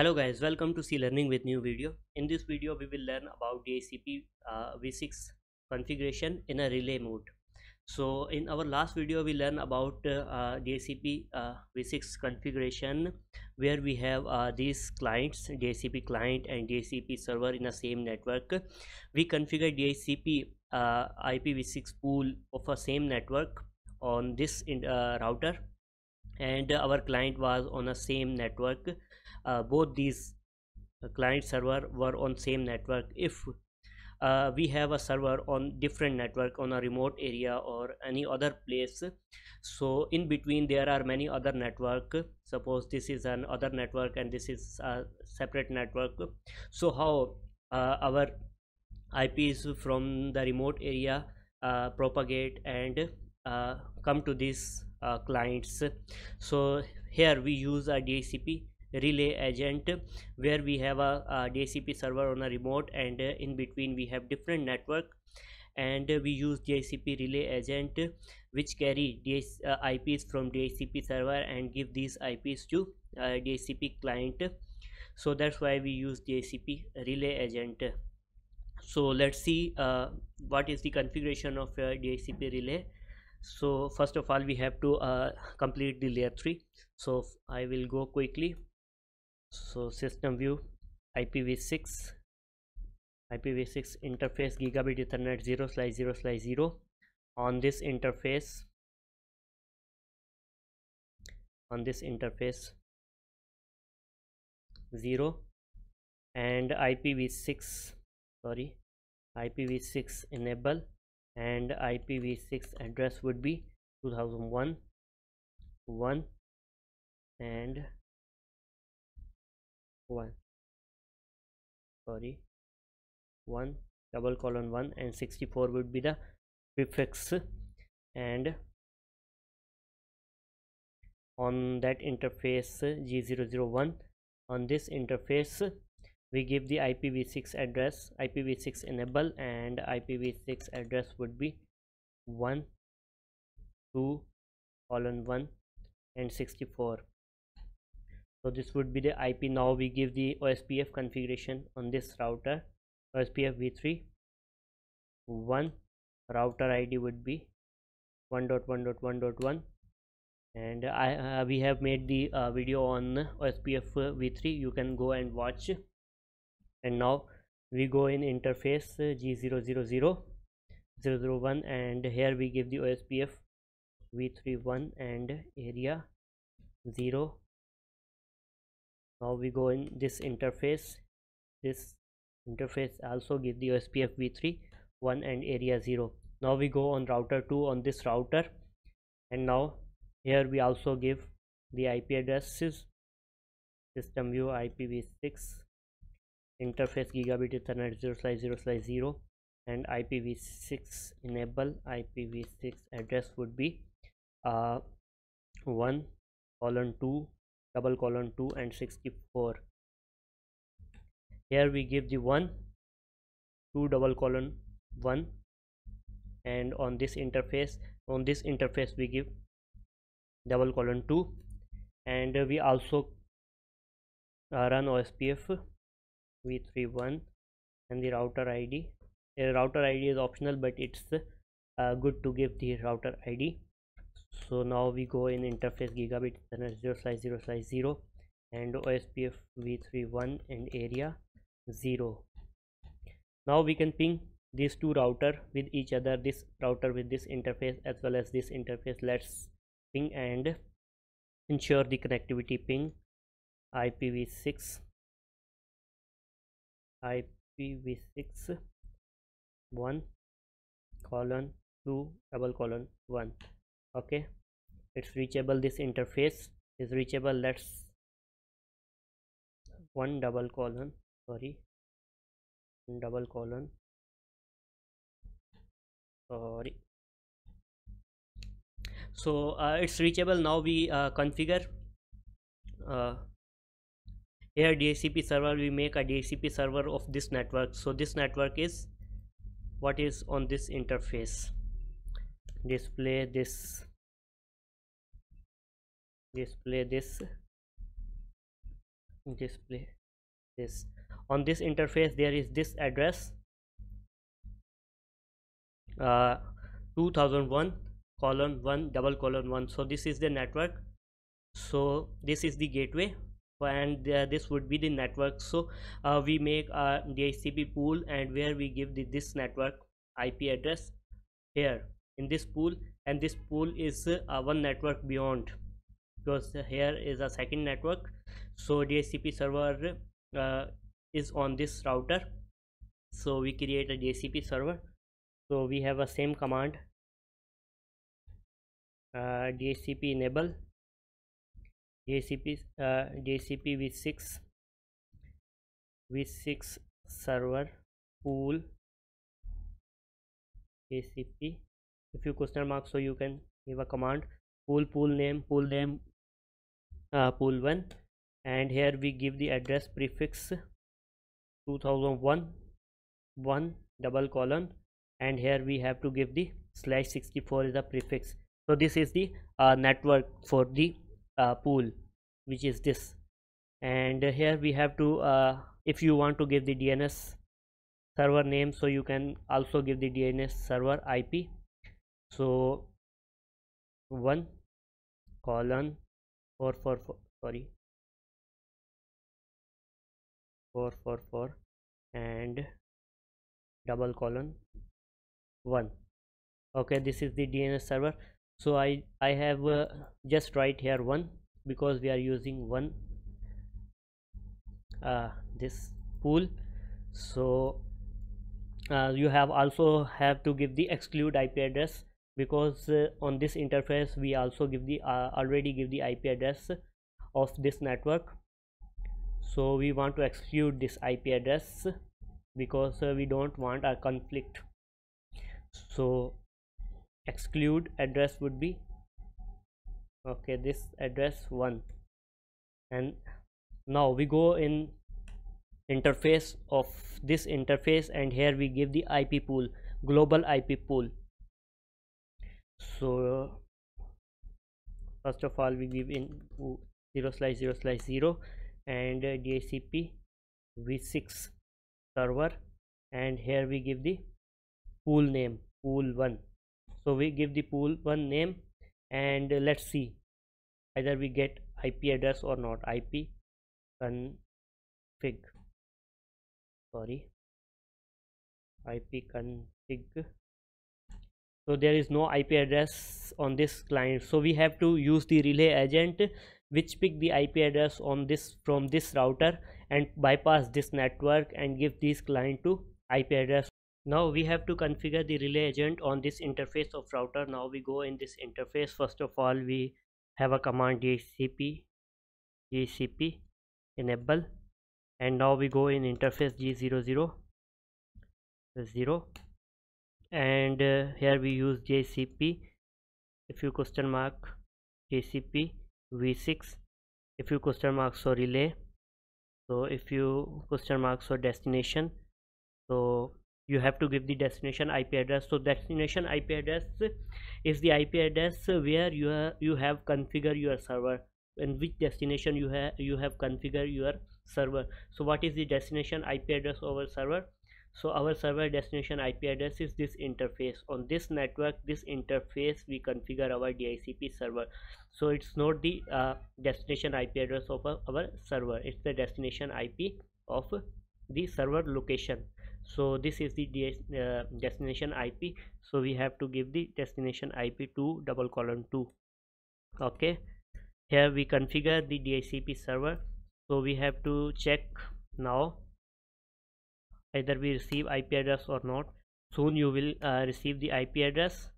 hello guys welcome to cLearning with new video. In this video we will learn about DHCP uh, v6 configuration in a relay mode. So in our last video we learned about uh, DHCP uh, v6 configuration where we have uh, these clients DHCP client and DHCP server in the same network. We configure DHCP uh, IPv6 pool of a same network on this in, uh, router and our client was on a same network. Uh, both these uh, client server were on same network. If uh, we have a server on different network on a remote area or any other place so in between there are many other network. Suppose this is an other network and this is a separate network. So how uh, our ips from the remote area uh, propagate and uh, come to these uh, clients. So here we use a DHCP relay agent where we have a, a DHCP server on a remote and uh, in between we have different network. And uh, we use DHCP relay agent which carry uh, IPs from DHCP server and give these IPs to uh, DHCP client. So that's why we use DHCP relay agent. So let's see uh, what is the configuration of uh, DHCP relay so first of all we have to uh, complete the layer 3 so I will go quickly. So system view IPv6 IPv6 interface gigabit ethernet 0 slash 0 slash 0 on this interface on this interface 0 and IPv6 sorry IPv6 enable and IPv6 address would be 2001 1 and 1 sorry. 1 double colon 1 and 64 would be the prefix. And on that interface g001 on this interface we give the IPv6 address. IPv6 enable and IPv6 address would be 1 2 colon 1 and 64 so this would be the IP now we give the OSPF configuration on this router. OSPF v3 1 router ID would be 1.1.1.1 and I uh, we have made the uh, video on OSPF v3 you can go and watch and now we go in interface uh, g000 001 and here we give the OSPF v31 and area 0 now we go in this interface. This interface also give the OSPF v3 1 and area 0 now we go on router 2 on this router and now here we also give the IP addresses system view IPv6 interface gigabit ethernet 0 slash 0 slash 0 and IPv6 enable IPv6 address would be uh, 1 colon 2 double colon 2 and 64 here we give the 1 2 double colon 1 and on this interface on this interface we give double colon 2 and we also uh, run OSPF v31 and the router id a router id is optional but it's uh, good to give the router id so now we go in interface gigabit ethernet 0 slash 0 slash 0 and ospf v31 and area 0 now we can ping these two router with each other this router with this interface as well as this interface. Let's ping and ensure the connectivity ping ipv6 ipv6 1 colon 2 double colon 1 okay? It's reachable this interface is reachable let's one double colon sorry double colon sorry. So uh, it's reachable now we uh, configure uh, here DHCP server we make a DHCP server of this network. So this network is what is on this interface. Display this. Display this. Display this. On this interface there is this address uh, 2001 colon 1 double colon 1 so this is the network. So this is the gateway and uh, this would be the network. So uh, we make a DHCP pool and where we give the, this network IP address here. In this pool and this pool is uh, one network beyond because here is a second network. So DHCP server uh, is on this router. So we create a DHCP server. So we have a same command uh, DHCP enable DHCP uh, DHCP v6 v6 server pool. DHCP if you question mark so you can give a command. Pool pool name pool name uh, pool 1 and here we give the address prefix 2001 1 double colon. And here we have to give the slash 64 is the prefix. So this is the uh, network for the uh, pool which is this. And here we have to uh, if you want to give the DNS server name so you can also give the DNS server IP so 1 colon 444 sorry. 444 and double colon 1 okay this is the DNS server so I I have uh, just write here one because we are using one uh, this pool. So uh, you have also have to give the exclude IP address because uh, on this interface we also give the uh, already give the IP address of this network. So we want to exclude this IP address because uh, we don't want a conflict. So exclude address would be okay this address 1 and now we go in interface of this interface and here we give the IP pool global IP pool. So first of all we give in 0 slash 0 slash 0 and uh, DHCP v6 server. And here we give the pool name pool 1 so we give the pool 1 name and let's see either we get IP address or not. IP config. Sorry. IP config. So there is no IP address on this client. So we have to use the relay agent which pick the IP address on this from this router and bypass this network and give this client to IP address now we have to configure the relay agent on this interface of router. Now we go in this interface. First of all we have a command DHCP DHCP enable. And now we go in interface G00 0 and uh, here we use DHCP if you question mark DHCP v6 if you question mark so relay. So if you question mark so destination so you have to give the destination IP address. So destination IP address is the IP address where you have you have configure your server and which destination you have you have configure your server. So what is the destination IP address of our server? So our server destination ip address is this interface. On this network this interface we configure our dhcp server. So it's not the uh, destination ip address of our server. It's the destination ip of the server location so this is the uh, destination ip so we have to give the destination ip to double colon 2 okay? Here we configure the dhcp server. So we have to check now either we receive IP address or not. Soon you will uh, receive the IP address.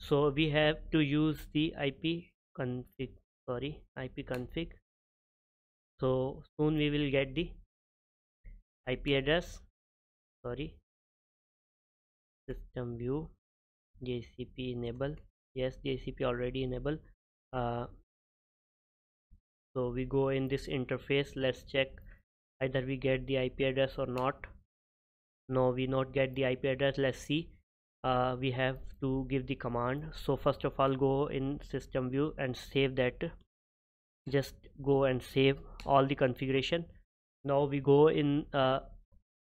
So we have to use the IP config sorry IP config. So soon we will get the IP address sorry system view dhcp enable yes dhcp already enable uh, so we go in this interface let's check either we get the IP address or not. No we not get the IP address let's see. Uh, we have to give the command. So first of all go in system view and save that. Just go and save all the configuration. Now we go in uh,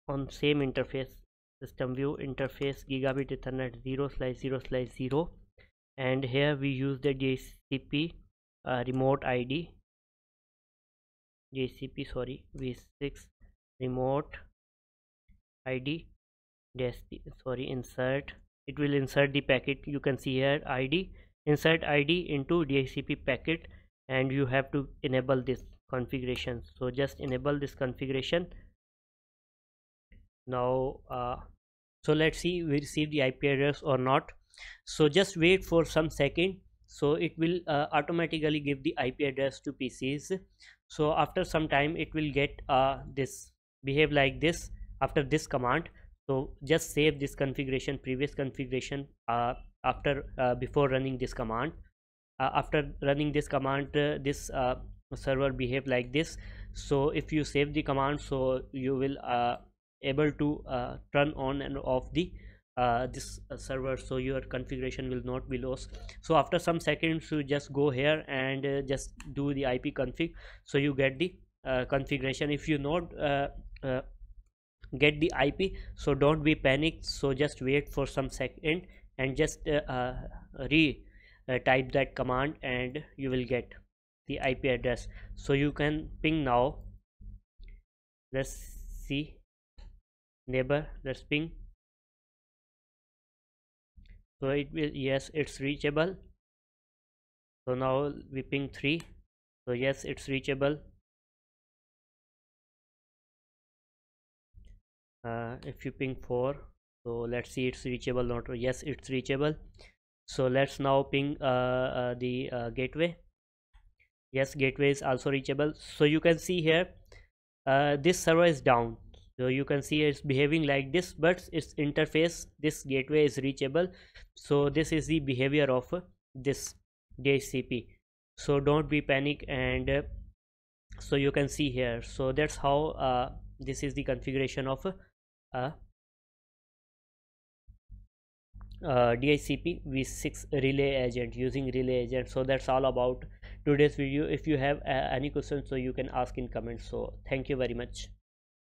on same interface system view interface gigabit ethernet 0 slash 0 slash 0 and here we use the DHCP uh, remote ID DHCP sorry v6 remote ID sorry insert. It will insert the packet. You can see here ID insert ID into DHCP packet and you have to enable this configuration. So just enable this configuration now uh, so let's see we receive the IP address or not. So just wait for some second. So it will uh, automatically give the IP address to PCs so after some time it will get uh, this behave like this after this command. So just save this configuration previous configuration uh, after uh, before running this command. Uh, after running this command uh, this server behave like this. So if you save the command so you will able to uh, turn on and off the uh, this uh, server so your configuration will not be lost. So after some seconds you just go here and uh, just do the ip config. So you get the uh, configuration. If you not get the ip so don't be panicked. So just wait for some second and just re type that command and you will get the IP address. So you can ping now. Let's see neighbor let's ping so it will yes it's reachable. So now we ping 3 so yes it's reachable. Uh, if you ping 4 so let's see it's reachable not. Yes it's reachable. So let's now ping uh, uh, the uh, gateway. Yes gateway is also reachable. So you can see here uh, this server is down so you can see it's behaving like this but its interface this gateway is reachable. So this is the behavior of this DHCP so don't be panic and uh, so you can see here. So that's how uh, this is the configuration of uh, uh, DHCP v6 relay agent using relay agent. So that's all about today's video. If you have uh, any questions so you can ask in comments. So thank you very much